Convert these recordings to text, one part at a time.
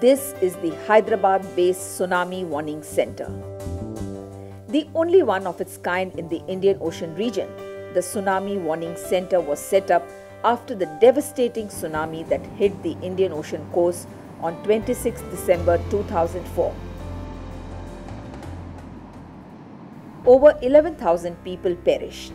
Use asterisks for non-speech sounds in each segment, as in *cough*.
This is the Hyderabad based Tsunami Warning Center. The only one of its kind in the Indian Ocean region, the Tsunami Warning Center was set up after the devastating tsunami that hit the Indian Ocean coast on 26 December 2004. Over 11,000 people perished.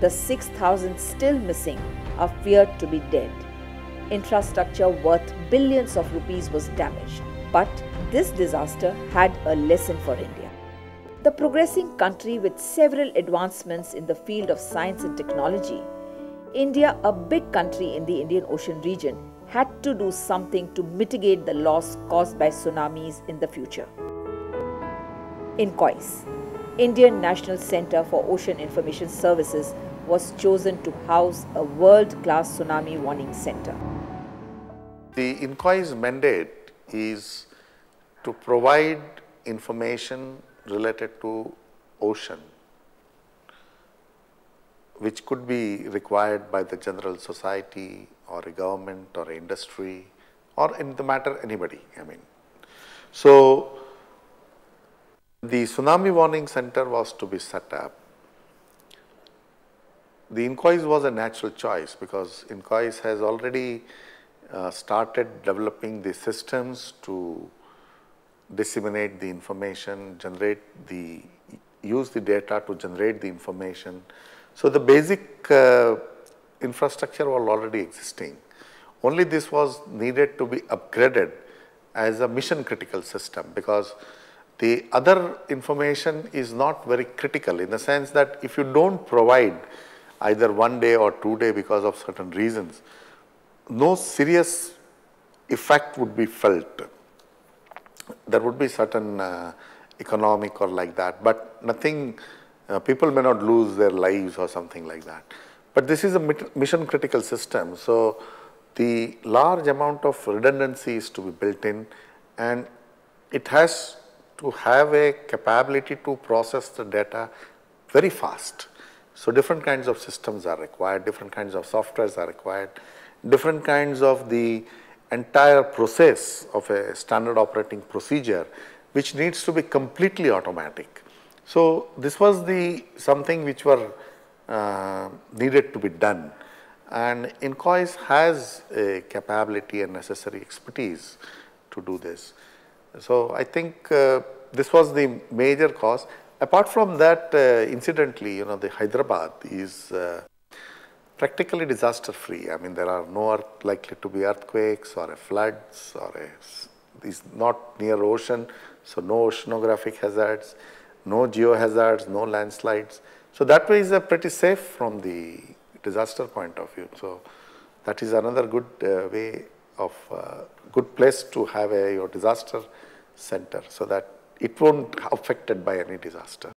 The 6,000 still missing are feared to be dead. Infrastructure worth billions of rupees was damaged. But this disaster had a lesson for India. The progressing country with several advancements in the field of science and technology, India, a big country in the Indian Ocean region, had to do something to mitigate the loss caused by tsunamis in the future. INCOIS, Indian National Center for Ocean Information Services, was chosen to house a world class tsunami warning center. The INCOIS mandate is to provide information related to ocean, which could be required by the general society or a government or industry or in the matter anybody, I mean. So, the tsunami warning center was to be set up. The INCOIS was a natural choice because INCOIS has already uh, started developing the systems to disseminate the information, generate the, use the data to generate the information. So, the basic uh, infrastructure was already existing. Only this was needed to be upgraded as a mission critical system because the other information is not very critical in the sense that if you do not provide either one day or two day because of certain reasons, no serious effect would be felt. There would be certain uh, economic or like that, but nothing, uh, people may not lose their lives or something like that. But this is a mission critical system. So, the large amount of redundancy is to be built in and it has to have a capability to process the data very fast. So, different kinds of systems are required, different kinds of softwares are required, different kinds of the entire process of a standard operating procedure which needs to be completely automatic. So, this was the something which were uh, needed to be done and INCOIS has a capability and necessary expertise to do this. So, I think uh, this was the major cause. Apart from that, uh, incidentally, you know, the Hyderabad is uh, practically disaster free. I mean, there are no earth, likely to be earthquakes or floods or a, is not near ocean, so no oceanographic hazards, no geohazards, no landslides. So that way is a pretty safe from the disaster point of view. So that is another good uh, way of uh, good place to have a your disaster center so that it won't *laughs* affected by any disaster.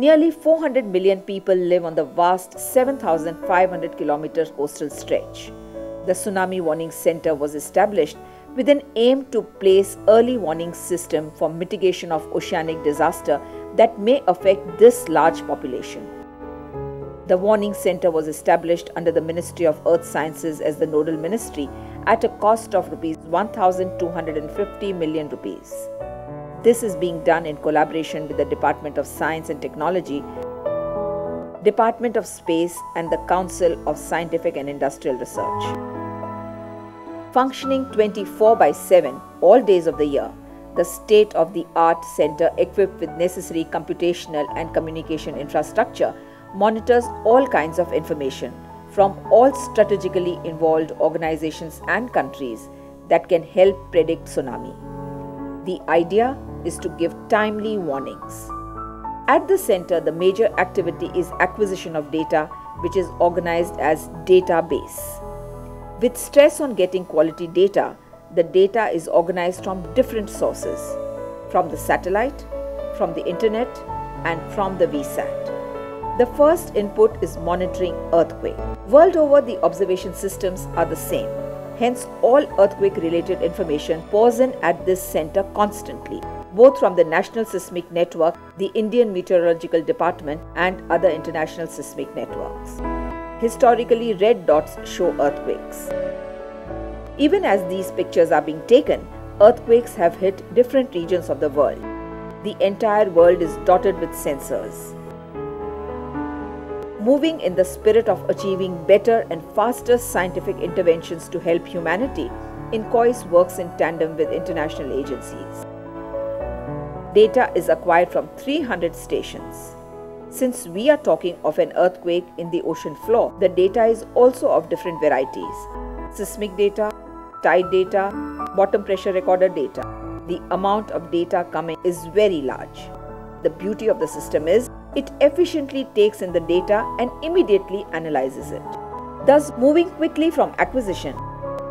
Nearly 400 million people live on the vast 7,500 kilometer coastal stretch. The Tsunami Warning Center was established with an aim to place early warning system for mitigation of oceanic disaster that may affect this large population. The Warning Center was established under the Ministry of Earth Sciences as the nodal ministry at a cost of rupees 1250 million rupees. This is being done in collaboration with the Department of Science and Technology, Department of Space and the Council of Scientific and Industrial Research. Functioning 24 by 7 all days of the year, the state of the art center equipped with necessary computational and communication infrastructure monitors all kinds of information from all strategically involved organizations and countries that can help predict tsunami. The idea is to give timely warnings. At the center, the major activity is acquisition of data, which is organized as database. With stress on getting quality data, the data is organized from different sources from the satellite, from the internet, and from the VSAT. The first input is monitoring earthquake. World over, the observation systems are the same. Hence, all earthquake related information pours in at this center constantly, both from the National Seismic Network, the Indian Meteorological Department, and other international seismic networks. Historically, red dots show earthquakes. Even as these pictures are being taken, earthquakes have hit different regions of the world. The entire world is dotted with sensors. Moving in the spirit of achieving better and faster scientific interventions to help humanity, INCOIS works in tandem with international agencies. Data is acquired from 300 stations. Since we are talking of an earthquake in the ocean floor, the data is also of different varieties seismic data, tide data, bottom pressure recorder data. The amount of data coming is very large. The beauty of the system is it efficiently takes in the data and immediately analyzes it. Thus, moving quickly from acquisition,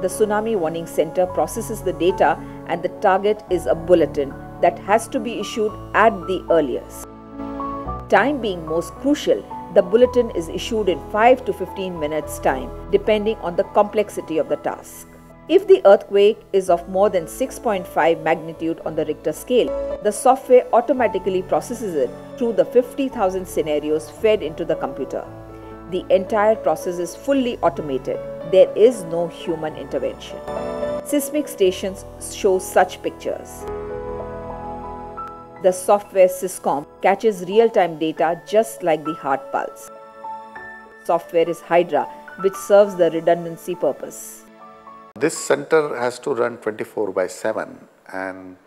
the Tsunami Warning Center processes the data and the target is a bulletin that has to be issued at the earliest. Time being most crucial, the bulletin is issued in 5 to 15 minutes time depending on the complexity of the task. If the earthquake is of more than 6.5 magnitude on the Richter scale, the software automatically processes it through the 50,000 scenarios fed into the computer. The entire process is fully automated. There is no human intervention. Seismic stations show such pictures. The software SeisComP catches real-time data just like the heart pulse. Software is Hydra, which serves the redundancy purpose. This center has to run 24 by 7 and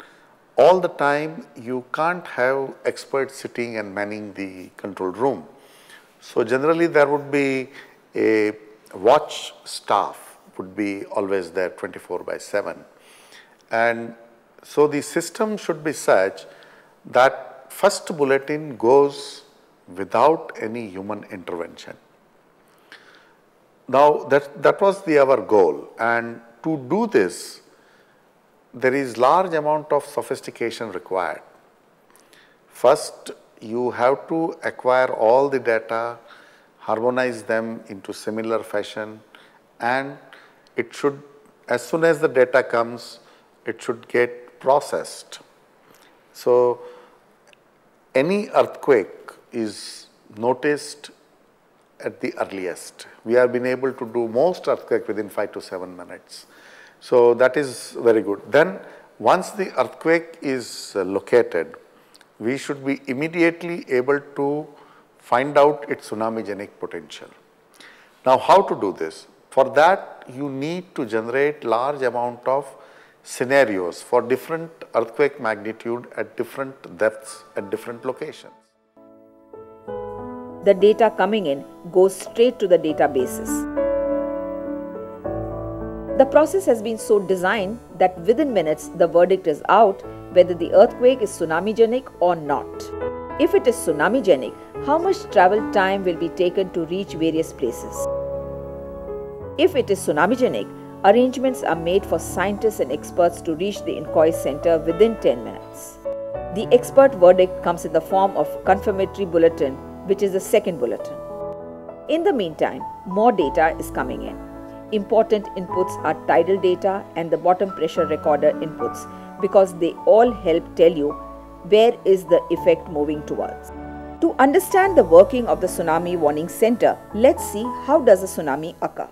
all the time you can't have experts sitting and manning the control room. So generally there would be a watch staff would be always there 24 by 7 and so the system should be such that first bulletin goes without any human intervention. Now that, that was the our goal and to do this there is large amount of sophistication required. First you have to acquire all the data, harmonize them into similar fashion and it should as soon as the data comes it should get processed. So any earthquake is noticed at the earliest. We have been able to do most earthquake within 5 to 7 minutes. So that is very good. Then once the earthquake is uh, located, we should be immediately able to find out its tsunamigenic potential. Now how to do this? For that you need to generate large amount of scenarios for different earthquake magnitude at different depths at different locations. The data coming in goes straight to the databases. The process has been so designed that within minutes the verdict is out whether the earthquake is tsunamigenic or not. If it is tsunamigenic, how much travel time will be taken to reach various places? If it is tsunamigenic, Arrangements are made for scientists and experts to reach the INCOIS center within 10 minutes. The expert verdict comes in the form of confirmatory bulletin, which is the second bulletin. In the meantime, more data is coming in. Important inputs are tidal data and the bottom pressure recorder inputs because they all help tell you where is the effect moving towards. To understand the working of the tsunami warning center, let's see how does a tsunami occur.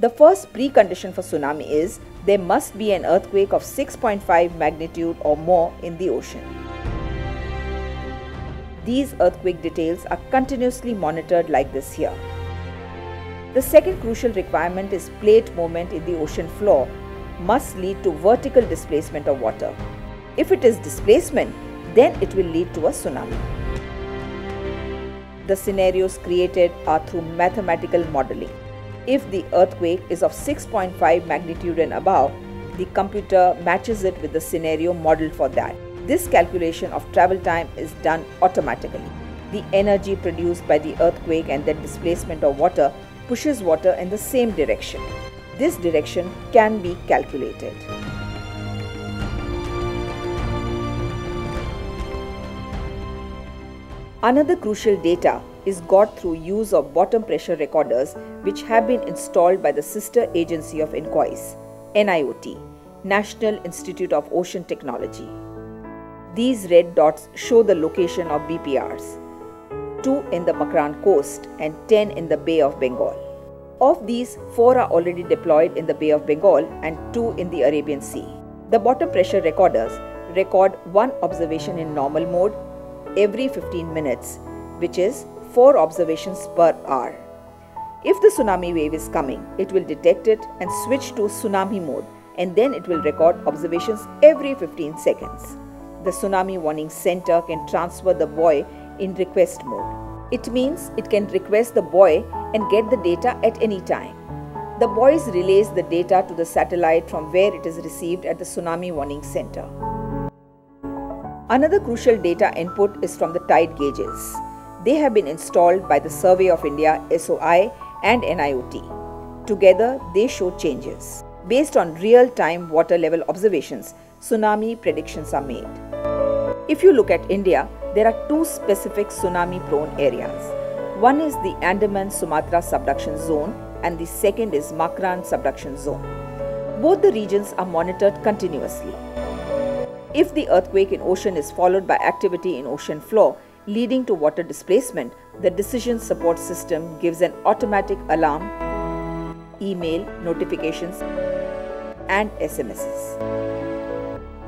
The first precondition for tsunami is there must be an earthquake of 6.5 magnitude or more in the ocean. These earthquake details are continuously monitored like this here. The second crucial requirement is plate movement in the ocean floor must lead to vertical displacement of water. If it is displacement, then it will lead to a tsunami. The scenarios created are through mathematical modeling. If the earthquake is of 6.5 magnitude and above, the computer matches it with the scenario modeled for that. This calculation of travel time is done automatically. The energy produced by the earthquake and the displacement of water pushes water in the same direction. This direction can be calculated. Another crucial data is got through use of bottom pressure recorders which have been installed by the sister agency of INCOIS, NIOT, National Institute of Ocean Technology. These red dots show the location of BPRs, 2 in the Makran coast and 10 in the Bay of Bengal. Of these, four are already deployed in the Bay of Bengal and two in the Arabian Sea. The bottom pressure recorders record one observation in normal mode every 15 minutes, which is 4 observations per hour. If the tsunami wave is coming, it will detect it and switch to tsunami mode and then it will record observations every 15 seconds. The tsunami warning center can transfer the buoy in request mode. It means it can request the buoy and get the data at any time. The buoys relays the data to the satellite from where it is received at the tsunami warning center. Another crucial data input is from the tide gauges. They have been installed by the Survey of India SOI and NIOT. Together, they show changes. Based on real time water level observations, tsunami predictions are made. If you look at India, there are two specific tsunami prone areas. One is the Andaman Sumatra subduction zone, and the second is Makran subduction zone. Both the regions are monitored continuously. If the earthquake in ocean is followed by activity in ocean floor, leading to water displacement, the decision support system gives an automatic alarm, email, notifications, and SMSs.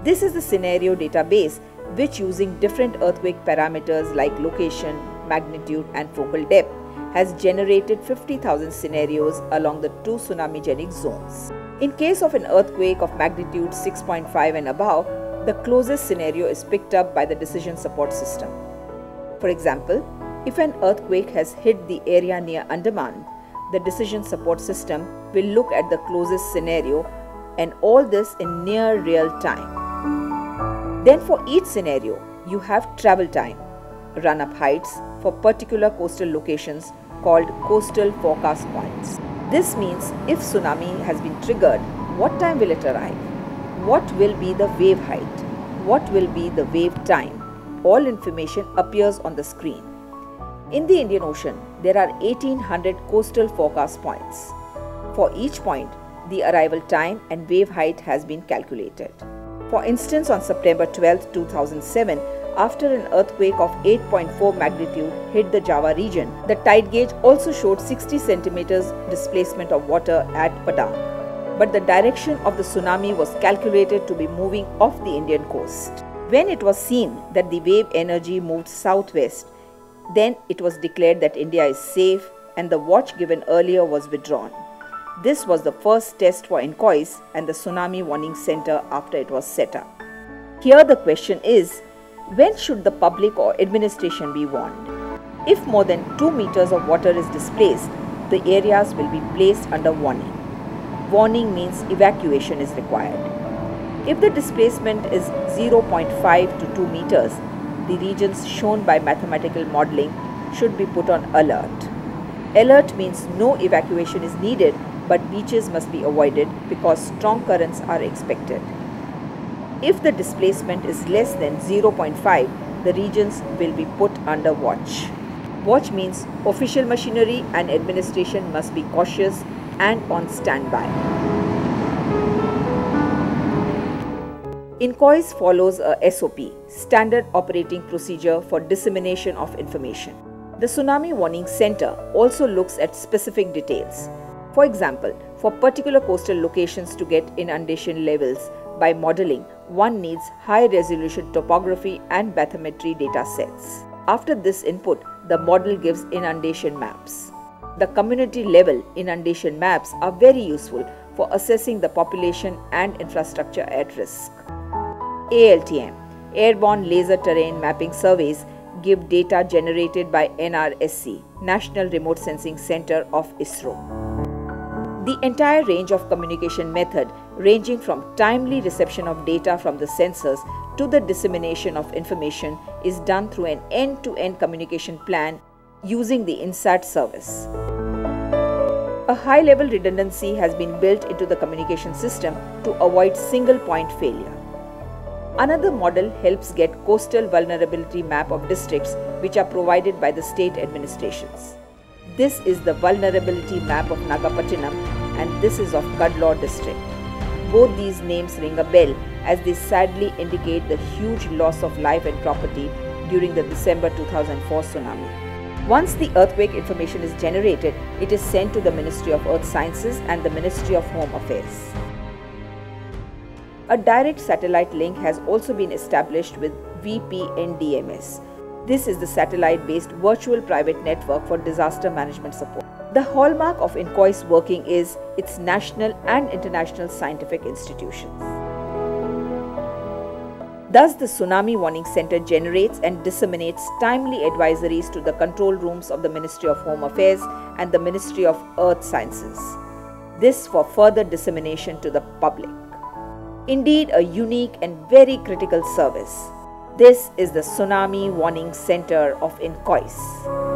This is the scenario database which using different earthquake parameters like location, magnitude and focal depth has generated 50,000 scenarios along the two tsunami-genic zones. In case of an earthquake of magnitude 6.5 and above, the closest scenario is picked up by the decision support system. For example, if an earthquake has hit the area near Andaman, the decision support system will look at the closest scenario and all this in near real time. Then for each scenario, you have travel time, run up heights for particular coastal locations called coastal forecast points. This means if tsunami has been triggered, what time will it arrive? What will be the wave height? What will be the wave time? all information appears on the screen. In the Indian Ocean, there are 1800 coastal forecast points. For each point, the arrival time and wave height has been calculated. For instance, on September 12, 2007, after an earthquake of 8.4 magnitude hit the Java region, the tide gauge also showed 60 centimeters displacement of water at Padang. But the direction of the tsunami was calculated to be moving off the Indian coast. When it was seen that the wave energy moved southwest, then it was declared that India is safe and the watch given earlier was withdrawn. This was the first test for INCOIS and the Tsunami Warning Center after it was set up. Here the question is when should the public or administration be warned? If more than 2 meters of water is displaced, the areas will be placed under warning. Warning means evacuation is required. If the displacement is 0.5 to 2 meters, the regions shown by mathematical modeling should be put on alert. Alert means no evacuation is needed but beaches must be avoided because strong currents are expected. If the displacement is less than 0.5, the regions will be put under watch. Watch means official machinery and administration must be cautious and on standby. INCOIS follows a SOP, Standard Operating Procedure for Dissemination of Information. The Tsunami Warning Center also looks at specific details. For example, for particular coastal locations to get inundation levels by modeling, one needs high resolution topography and bathymetry data sets. After this input, the model gives inundation maps. The community level inundation maps are very useful for assessing the population and infrastructure at risk. ALTM, Airborne Laser Terrain Mapping Surveys, give data generated by NRSC, National Remote Sensing Center of ISRO. The entire range of communication method, ranging from timely reception of data from the sensors to the dissemination of information, is done through an end to end communication plan using the INSAT service. A high level redundancy has been built into the communication system to avoid single point failure. Another model helps get coastal vulnerability map of districts which are provided by the state administrations. This is the vulnerability map of Nagapattinam and this is of Cuddalore district. Both these names ring a bell as they sadly indicate the huge loss of life and property during the December 2004 tsunami. Once the earthquake information is generated, it is sent to the Ministry of Earth Sciences and the Ministry of Home Affairs. A direct satellite link has also been established with VPNDMS. This is the satellite based virtual private network for disaster management support. The hallmark of INCOIS working is its national and international scientific institutions. Thus, the Tsunami Warning Center generates and disseminates timely advisories to the control rooms of the Ministry of Home Affairs and the Ministry of Earth Sciences. This for further dissemination to the public. Indeed, a unique and very critical service. This is the Tsunami Warning Center of INCOIS.